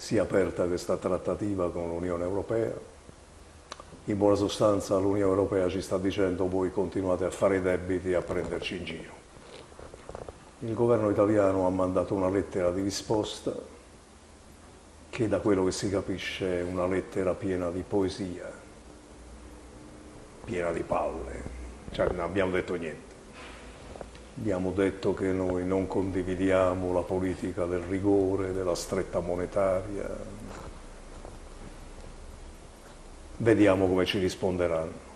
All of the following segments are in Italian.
sia aperta questa trattativa con l'Unione Europea. In buona sostanza l'Unione Europea ci sta dicendo voi continuate a fare i debiti e a prenderci in giro. Il governo italiano ha mandato una lettera di risposta che da quello che si capisce è una lettera piena di poesia, piena di palle, cioè non abbiamo detto niente. Abbiamo detto che noi non condividiamo la politica del rigore, della stretta monetaria. Vediamo come ci risponderanno.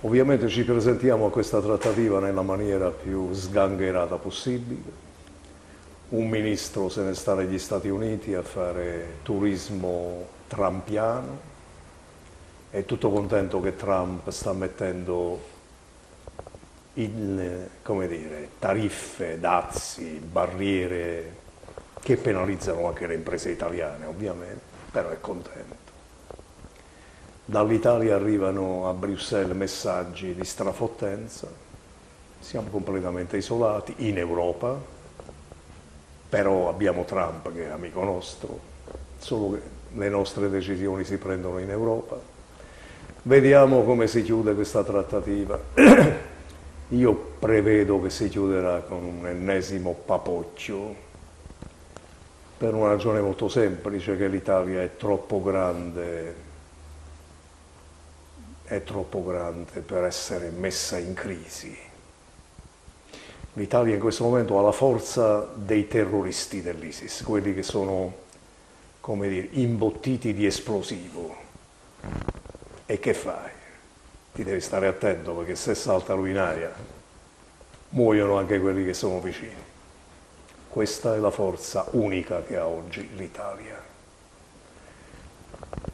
Ovviamente ci presentiamo a questa trattativa nella maniera più sgangherata possibile. Un ministro se ne sta negli Stati Uniti a fare turismo trampiano. È tutto contento che Trump sta mettendo in dire, tariffe, dazi, barriere che penalizzano anche le imprese italiane ovviamente, però è contento. Dall'Italia arrivano a Bruxelles messaggi di strafottenza, siamo completamente isolati in Europa, però abbiamo Trump che è amico nostro, solo che le nostre decisioni si prendono in Europa. Vediamo come si chiude questa trattativa. Io prevedo che si chiuderà con un ennesimo papocchio per una ragione molto semplice, che l'Italia è troppo grande, è troppo grande per essere messa in crisi. L'Italia in questo momento ha la forza dei terroristi dell'ISIS, quelli che sono, come dire, imbottiti di esplosivo. E che fai? Ti devi stare attento perché se saltano in aria muoiono anche quelli che sono vicini. Questa è la forza unica che ha oggi l'Italia.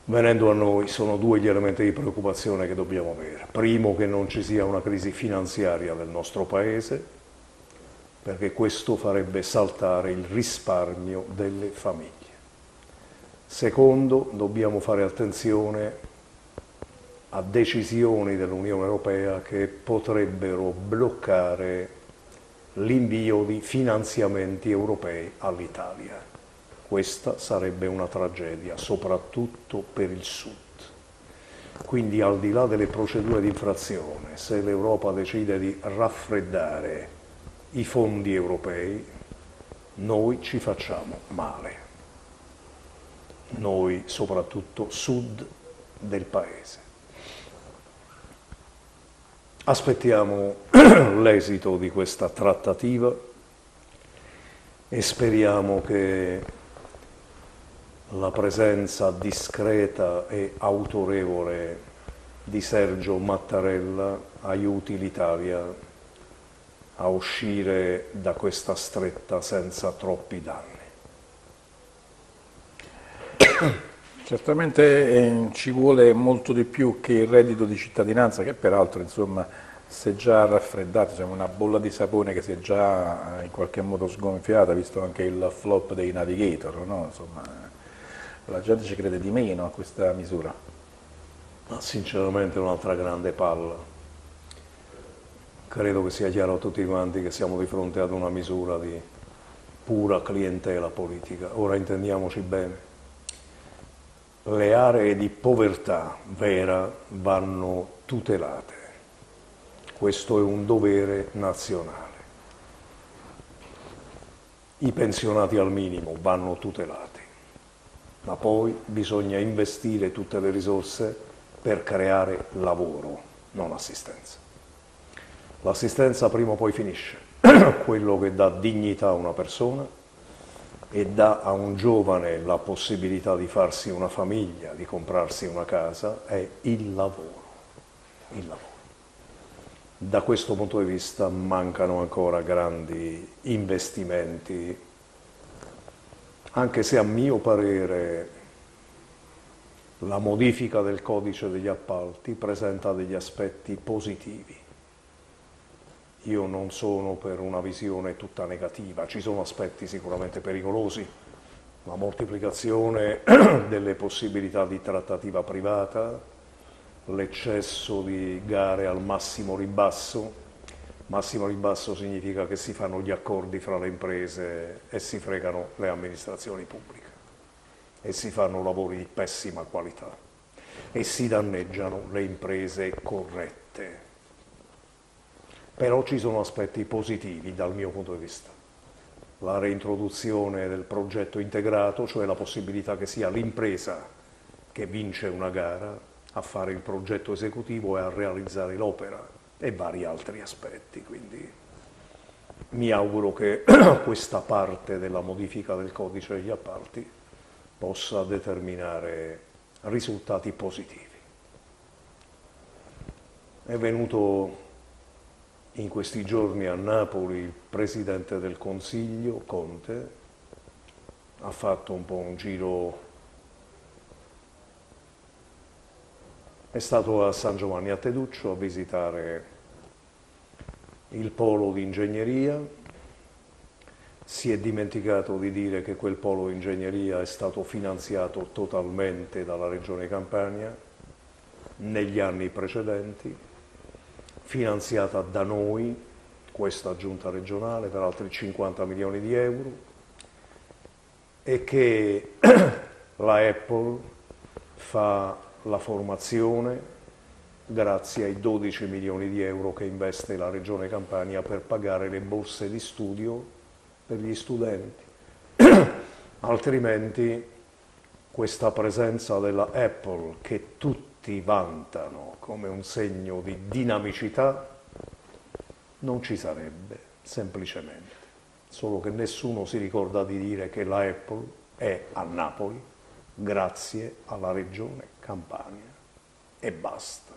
Venendo a noi, sono due gli elementi di preoccupazione che dobbiamo avere. Primo, che non ci sia una crisi finanziaria nel nostro Paese, perché questo farebbe saltare il risparmio delle famiglie. Secondo, dobbiamo fare attenzione a decisioni dell'Unione Europea che potrebbero bloccare l'invio di finanziamenti europei all'Italia. Questa sarebbe una tragedia, soprattutto per il Sud. Quindi al di là delle procedure di infrazione, se l'Europa decide di raffreddare i fondi europei, noi ci facciamo male. Noi soprattutto sud del Paese. Aspettiamo l'esito di questa trattativa e speriamo che la presenza discreta e autorevole di Sergio Mattarella aiuti l'Italia a uscire da questa stretta senza troppi danni. Certamente eh, ci vuole molto di più che il reddito di cittadinanza, che peraltro insomma, si è già raffreddato, siamo una bolla di sapone che si è già eh, in qualche modo sgonfiata, visto anche il flop dei navigator. No? Insomma, la gente ci crede di meno a questa misura. Ma sinceramente è un'altra grande palla. Credo che sia chiaro a tutti quanti che siamo di fronte ad una misura di pura clientela politica. Ora intendiamoci bene le aree di povertà vera vanno tutelate. Questo è un dovere nazionale. I pensionati al minimo vanno tutelati, ma poi bisogna investire tutte le risorse per creare lavoro, non assistenza. L'assistenza prima o poi finisce, quello che dà dignità a una persona e dà a un giovane la possibilità di farsi una famiglia, di comprarsi una casa, è il lavoro. Il lavoro. Da questo punto di vista mancano ancora grandi investimenti, anche se a mio parere la modifica del codice degli appalti presenta degli aspetti positivi io non sono per una visione tutta negativa, ci sono aspetti sicuramente pericolosi, la moltiplicazione delle possibilità di trattativa privata, l'eccesso di gare al massimo ribasso, massimo ribasso significa che si fanno gli accordi fra le imprese e si fregano le amministrazioni pubbliche. e si fanno lavori di pessima qualità e si danneggiano le imprese corrette. Però ci sono aspetti positivi dal mio punto di vista. La reintroduzione del progetto integrato, cioè la possibilità che sia l'impresa che vince una gara a fare il progetto esecutivo e a realizzare l'opera e vari altri aspetti. Quindi mi auguro che questa parte della modifica del codice degli appalti possa determinare risultati positivi. È venuto in questi giorni a Napoli il Presidente del Consiglio, Conte, ha fatto un po' un giro, è stato a San Giovanni a Teduccio a visitare il polo di ingegneria, si è dimenticato di dire che quel polo ingegneria è stato finanziato totalmente dalla Regione Campania negli anni precedenti, finanziata da noi, questa giunta regionale, per altri 50 milioni di euro, e che la Apple fa la formazione grazie ai 12 milioni di euro che investe la Regione Campania per pagare le borse di studio per gli studenti, altrimenti questa presenza della Apple che tutti vantano come un segno di dinamicità non ci sarebbe semplicemente, solo che nessuno si ricorda di dire che la Apple è a Napoli grazie alla regione Campania e basta.